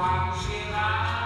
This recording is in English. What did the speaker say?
Qual será